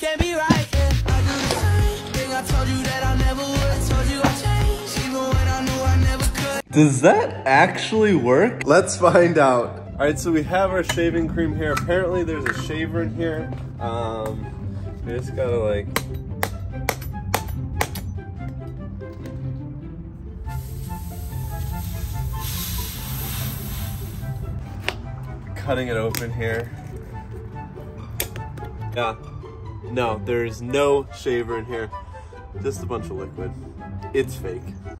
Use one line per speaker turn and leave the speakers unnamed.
can't be right, yeah I do the same thing I told you that I never would I told you I even when I knew I never could
Does that actually work? Let's find out. All right, so we have our shaving cream here. Apparently there's a shaver in here. Um, you just gotta like cutting it open here. Yeah, no, there's no shaver in here. Just a bunch of liquid. It's fake.